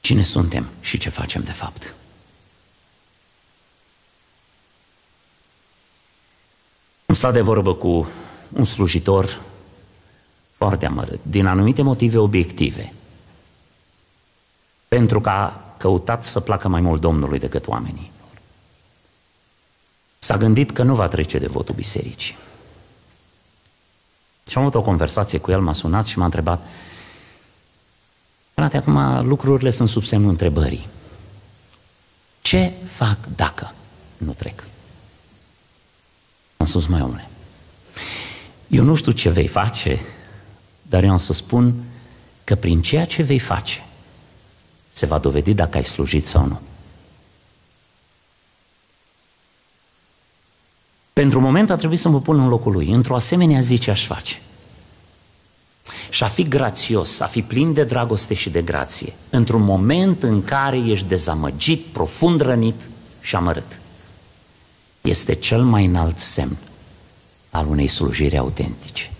cine suntem și ce facem de fapt. Am stat de vorbă cu un slujitor foarte amărât, din anumite motive obiective, pentru că a căutat să placă mai mult Domnului decât oamenii. S-a gândit că nu va trece de votul bisericii. Și am avut o conversație cu el, m-a sunat și m-a întrebat Frate, acum lucrurile sunt sub semnul întrebării. Ce fac dacă nu trec? Am spus, mai omule, eu nu știu ce vei face, dar eu am să spun că prin ceea ce vei face se va dovedi dacă ai slujit sau nu. Pentru moment a trebuit să mă pun în locul lui. Într-o asemenea zi ce aș face? Și a fi grațios, a fi plin de dragoste și de grație, într-un moment în care ești dezamăgit, profund rănit și amărât. Este cel mai înalt semn al unei slujiri autentice.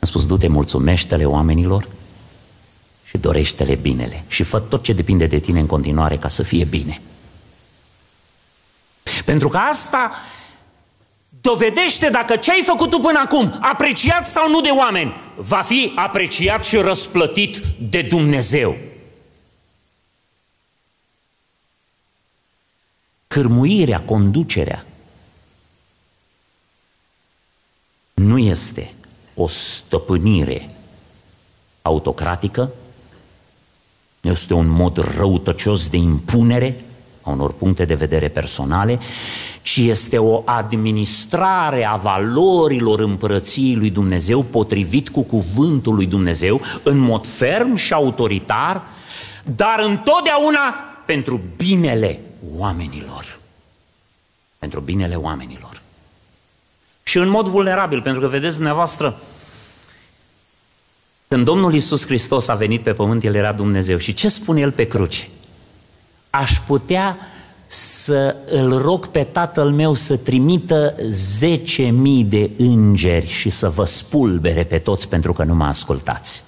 Am spus, du-te, mulțumește-le oamenilor și dorește-le binele și fă tot ce depinde de tine în continuare ca să fie bine. Pentru că asta dovedește dacă ce ai făcut tu până acum, apreciat sau nu de oameni, va fi apreciat și răsplătit de Dumnezeu. Cârmuirea, conducerea, nu este o stăpânire autocratică, este un mod răutăcios de impunere a unor puncte de vedere personale, ci este o administrare a valorilor împărăției lui Dumnezeu potrivit cu cuvântul lui Dumnezeu, în mod ferm și autoritar, dar întotdeauna pentru binele oamenilor. Pentru binele oamenilor și în mod vulnerabil, pentru că vedeți dumneavoastră, când Domnul Iisus Hristos a venit pe pământ, El era Dumnezeu. Și ce spune El pe cruce? Aș putea să îl rog pe tatăl meu să trimită zece mii de îngeri și să vă spulbere pe toți pentru că nu mă ascultați.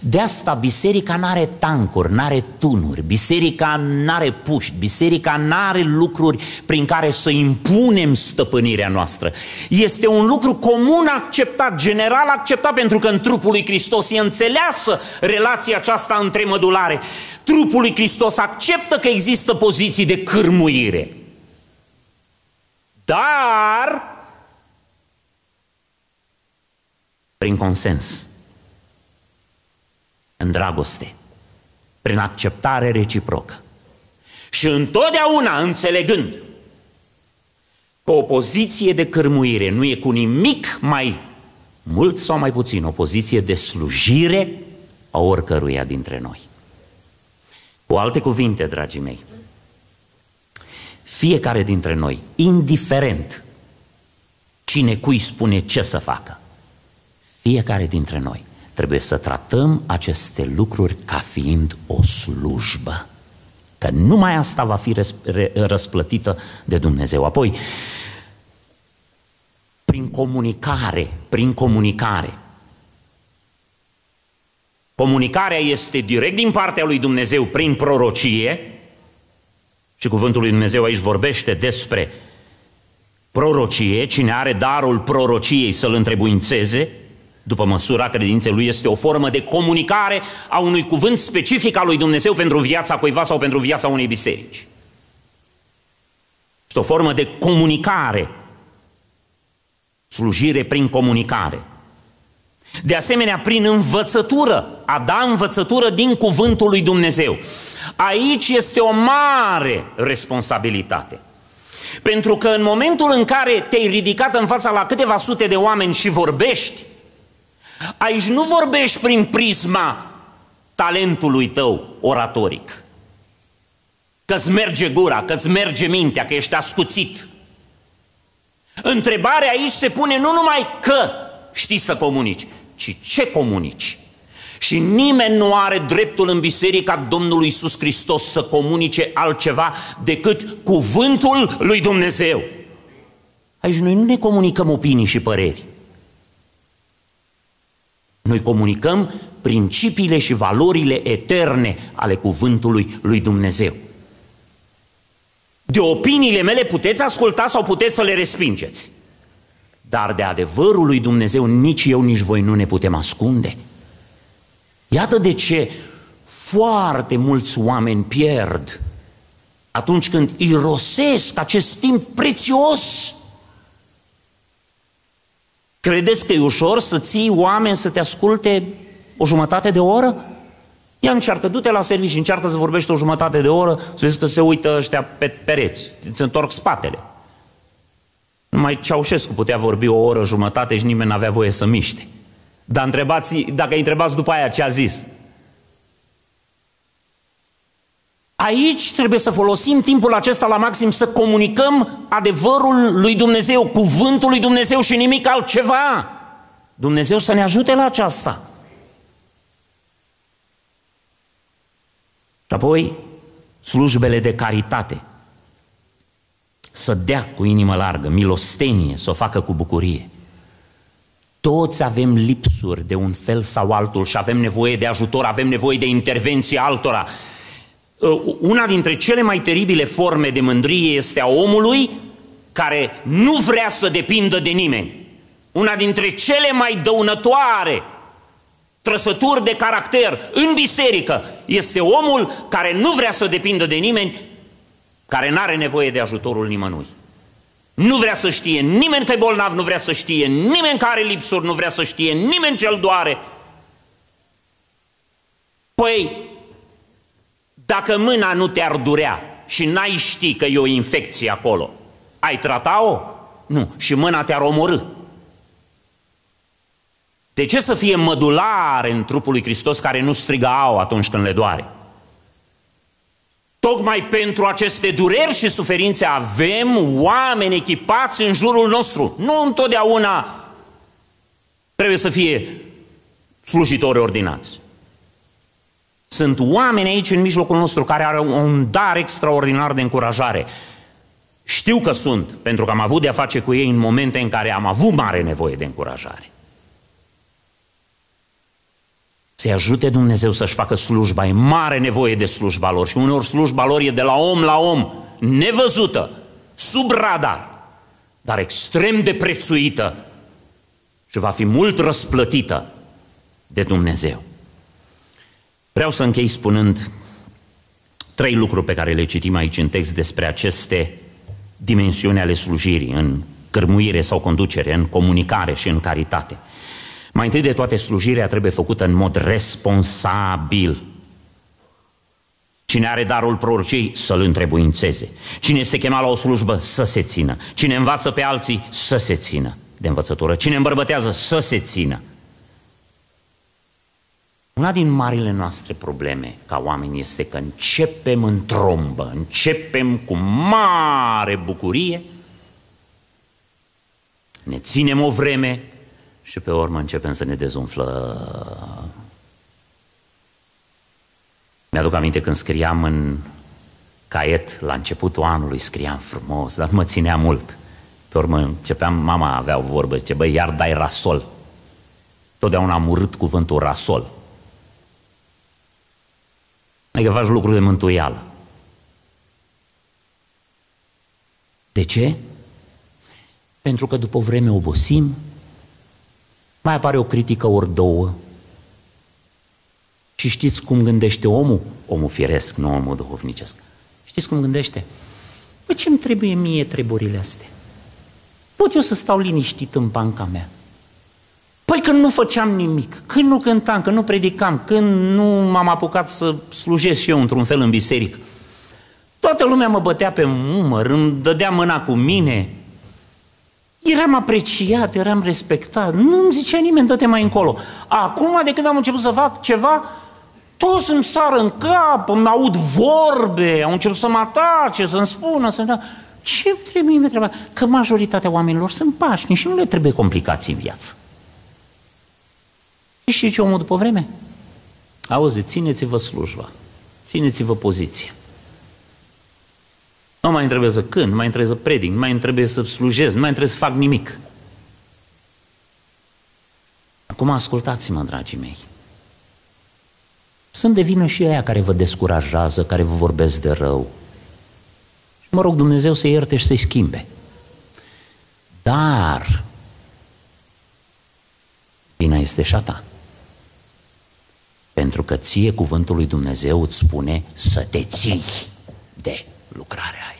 De asta biserica n-are tancuri, n-are tunuri, biserica n-are puști, biserica n-are lucruri prin care să impunem stăpânirea noastră. Este un lucru comun acceptat, general acceptat, pentru că în trupul lui Hristos e înțeleasă relația aceasta între mădulare. Trupul lui Hristos acceptă că există poziții de cârmuire. Dar prin consens în dragoste, prin acceptare reciprocă. Și întotdeauna înțelegând că o poziție de cărmuire nu e cu nimic mai mult sau mai puțin o poziție de slujire a oricăruia dintre noi. Cu alte cuvinte, dragii mei, fiecare dintre noi, indiferent cine cui spune ce să facă, fiecare dintre noi Trebuie să tratăm aceste lucruri ca fiind o slujbă. Că numai asta va fi răsplătită de Dumnezeu. Apoi, prin comunicare, prin comunicare. Comunicarea este direct din partea lui Dumnezeu prin prorocie și cuvântul lui Dumnezeu aici vorbește despre prorocie, cine are darul prorociei să-l întrebuințeze, după măsura credinței lui, este o formă de comunicare a unui cuvânt specific al lui Dumnezeu pentru viața cuiva sau pentru viața unei biserici. Este o formă de comunicare, slujire prin comunicare. De asemenea, prin învățătură, a da învățătură din cuvântul lui Dumnezeu. Aici este o mare responsabilitate. Pentru că în momentul în care te-ai ridicat în fața la câteva sute de oameni și vorbești, Aici nu vorbești prin prisma talentului tău oratoric. Că-ți merge gura, că-ți merge mintea, că ești ascuțit. Întrebarea aici se pune nu numai că știi să comunici, ci ce comunici. Și nimeni nu are dreptul în Biserica Domnului Iisus Hristos să comunice altceva decât cuvântul lui Dumnezeu. Aici noi nu ne comunicăm opinii și păreri. Noi comunicăm principiile și valorile eterne ale cuvântului lui Dumnezeu. De opiniile mele puteți asculta sau puteți să le respingeți. Dar de adevărul lui Dumnezeu nici eu, nici voi nu ne putem ascunde. Iată de ce foarte mulți oameni pierd atunci când irosesc acest timp prețios Credeți că e ușor să ții oameni să te asculte o jumătate de oră? Ia încearcă, du-te la serviciu, încearcă să vorbești o jumătate de oră, să vezi că se uită ăștia pe pereți, îți întorc spatele. Numai Ceaușescu putea vorbi o oră, jumătate și nimeni n-avea voie să miște. Dar întrebați, dacă îi întrebați după aia ce a zis, Aici trebuie să folosim timpul acesta la maxim să comunicăm adevărul lui Dumnezeu, cuvântul lui Dumnezeu și nimic altceva. Dumnezeu să ne ajute la aceasta. Și apoi, slujbele de caritate. Să dea cu inimă largă, milostenie, să o facă cu bucurie. Toți avem lipsuri de un fel sau altul și avem nevoie de ajutor, avem nevoie de intervenție altora. Uh, una dintre cele mai teribile forme de mândrie este a omului care nu vrea să depindă de nimeni. Una dintre cele mai dăunătoare trăsături de caracter în biserică este omul care nu vrea să depindă de nimeni, care nu are nevoie de ajutorul nimănui. Nu vrea să știe nimeni că e bolnav, nu vrea să știe nimeni care are lipsuri, nu vrea să știe nimeni ce-l doare. Păi, dacă mâna nu te-ar durea și n-ai ști că e o infecție acolo, ai trata-o? Nu. Și mâna te-ar omorâ. De ce să fie mădulare în trupul lui Hristos care nu strigă au atunci când le doare? Tocmai pentru aceste dureri și suferințe avem oameni echipați în jurul nostru. Nu întotdeauna trebuie să fie slujitori ordinați. Sunt oameni aici în mijlocul nostru care au un dar extraordinar de încurajare. Știu că sunt, pentru că am avut de-a face cu ei în momente în care am avut mare nevoie de încurajare. Să-i ajute Dumnezeu să-și facă slujba, e mare nevoie de slujba lor și uneori slujba lor e de la om la om, nevăzută, sub radar, dar extrem de prețuită și va fi mult răsplătită de Dumnezeu. Vreau să închei spunând trei lucruri pe care le citim aici în text despre aceste dimensiuni ale slujirii, în cărmuire sau conducere, în comunicare și în caritate. Mai întâi de toate, slujirea trebuie făcută în mod responsabil. Cine are darul prorociei, să-l întrebuințeze. Cine este chemat la o slujbă, să se țină. Cine învață pe alții, să se țină de învățătură. Cine îmbărbătează, să se țină. Una din marile noastre probleme ca oameni este că începem în trombă, începem cu mare bucurie, ne ținem o vreme și pe urmă începem să ne dezumflăm. Mi-aduc aminte când scriam în caiet la începutul anului, scriam frumos, dar mă ținea mult. Pe urmă începeam, mama avea o vorbă, zice, băi, iar dai rasol. Totdeauna am urât cuvântul rasol. Adică faci lucruri de mântuială. De ce? Pentru că după o vreme obosim, mai apare o critică ori două. Și știți cum gândește omul? Omul firesc, nu omul duhovnicesc. Știți cum gândește? Păi ce-mi trebuie mie treburile astea? Pot eu să stau liniștit în banca mea. Păi când nu făceam nimic, când nu cântam, când nu predicam, când nu m-am apucat să slujesc și eu într-un fel în biserică. Toată lumea mă bătea pe umăr, îmi dădea mâna cu mine. Eram apreciat, eram respectat. Nu îmi zicea nimeni, dă-te mai încolo. Acum, de când am început să fac ceva, toți îmi sară în cap, îmi aud vorbe, au început să mă atace, să-mi spună, să-mi Ce trebuie mi trebuie? Că majoritatea oamenilor sunt pașnici și nu le trebuie complicații în viață. Și știți ce omul după vreme? Auzi, țineți-vă slujba, țineți-vă poziție. Nu mai trebuie să cânt, nu mai trebuie să predic, nu mai trebuie să slujez, nu mai trebuie să fac nimic. Acum ascultați-mă, dragii mei. Sunt de vină și aia care vă descurajează, care vă vorbesc de rău. Și mă rog Dumnezeu să ierte și să-i schimbe. Dar vina este și a ta. Pentru că ție cuvântul lui Dumnezeu îți spune să te ții de lucrarea aia.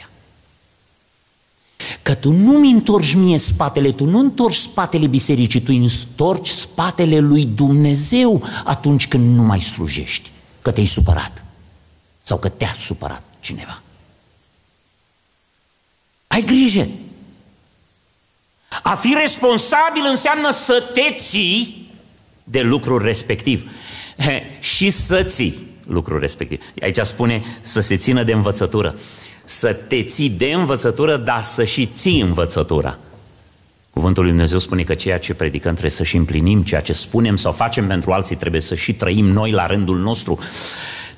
Că tu nu-mi întorci mie spatele, tu nu întorci spatele bisericii, tu întorci spatele lui Dumnezeu atunci când nu mai slujești, că te-ai supărat sau că te-a supărat cineva. Ai grijă. A fi responsabil înseamnă să te ții de lucrul respectiv. He, *laughs* și să ții lucrul respectiv. Aici spune să se țină de învățătură. Să te ții de învățătură, dar să și ții învățătura. Cuvântul lui Dumnezeu spune că ceea ce predicăm trebuie să și împlinim, ceea ce spunem sau facem pentru alții trebuie să și trăim noi la rândul nostru.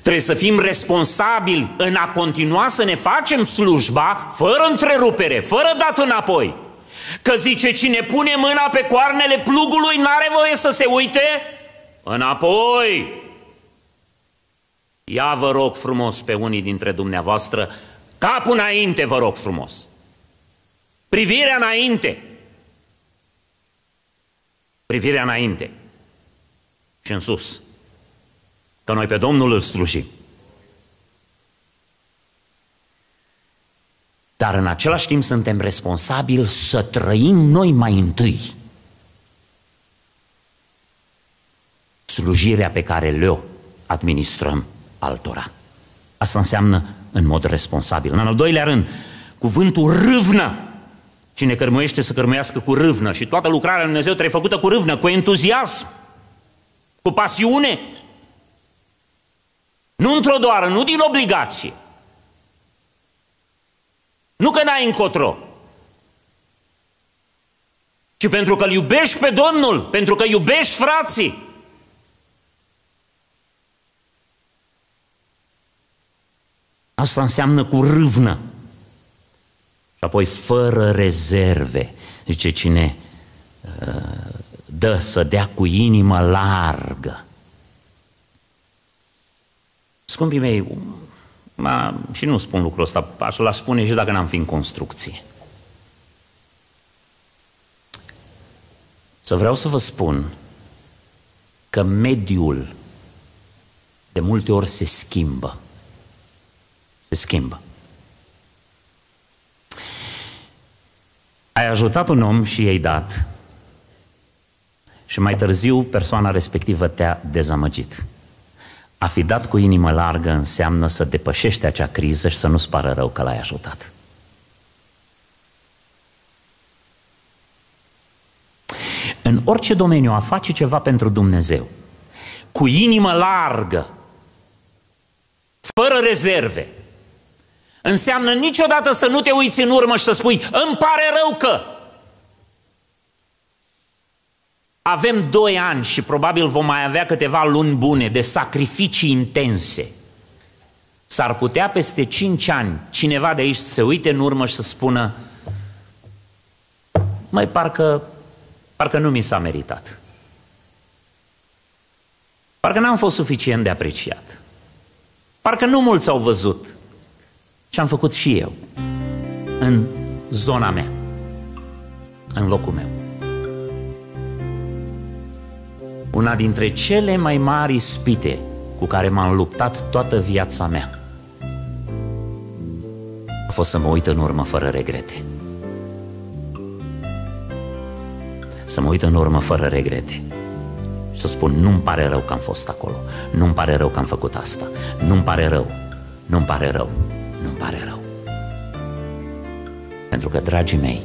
Trebuie să fim responsabili în a continua să ne facem slujba fără întrerupere, fără dat înapoi. Că zice, cine pune mâna pe coarnele plugului n-are voie să se uite înapoi. Ia vă rog frumos pe unii dintre dumneavoastră, capul înainte vă rog frumos. Privirea înainte. Privirea înainte. Și în sus. Că noi pe Domnul îl slujim. Dar în același timp suntem responsabili să trăim noi mai întâi slujirea pe care le-o administrăm altora. Asta înseamnă în mod responsabil. În al doilea rând, cuvântul râvnă. Cine cărmuiește să cărmuiască cu râvnă și toată lucrarea lui Dumnezeu trebuie făcută cu râvnă, cu entuziasm, cu pasiune. Nu într-o doară, nu din obligație. Nu că n-ai încotro, ci pentru că îl iubești pe Domnul, pentru că iubești frații. Asta înseamnă cu râvnă. Și apoi fără rezerve. Zice cine uh, dă să dea cu inimă largă. Scumpii mei, ma, și nu spun lucrul ăsta, aș l spune și dacă n-am fi în construcție. Să vreau să vă spun că mediul de multe ori se schimbă. Se schimbă. Ai ajutat un om și i-ai dat și mai târziu persoana respectivă te-a dezamăgit. A fi dat cu inimă largă înseamnă să depășești acea criză și să nu-ți pară rău că l-ai ajutat. În orice domeniu a face ceva pentru Dumnezeu, cu inimă largă, fără rezerve, înseamnă niciodată să nu te uiți în urmă și să spui, îmi pare rău că... Avem doi ani și probabil vom mai avea câteva luni bune de sacrificii intense. S-ar putea peste cinci ani cineva de aici să se uite în urmă și să spună mai parcă, parcă nu mi s-a meritat. Parcă n-am fost suficient de apreciat. Parcă nu mulți au văzut ce am făcut și eu în zona mea, în locul meu. Una dintre cele mai mari spite cu care m-am luptat toată viața mea a fost să mă uit în urmă fără regrete. Să mă uit în urmă fără regrete și să spun, nu-mi pare rău că am fost acolo, nu-mi pare rău că am făcut asta, nu-mi pare rău, nu-mi pare rău, nu-mi pare rău. Pentru că, dragii mei,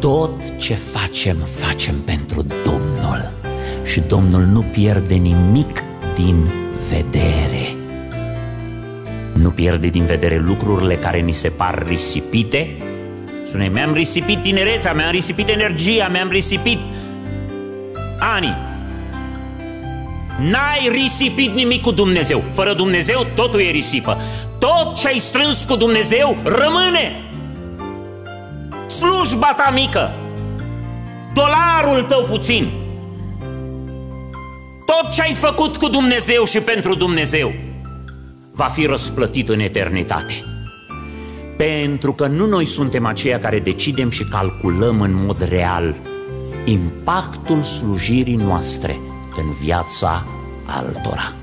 tot ce facem, facem pentru Domnul. Și Domnul nu pierde nimic din vedere. Nu pierde din vedere lucrurile care ni se par risipite. Spune, mi-am risipit tinerețea, mi-am risipit energia, mi-am risipit ani. N-ai risipit nimic cu Dumnezeu. Fără Dumnezeu totul e risipă. Tot ce ai strâns cu Dumnezeu rămâne slujba ta mică, dolarul tău puțin, tot ce ai făcut cu Dumnezeu și pentru Dumnezeu va fi răsplătit în eternitate. Pentru că nu noi suntem aceia care decidem și calculăm în mod real impactul slujirii noastre în viața altora.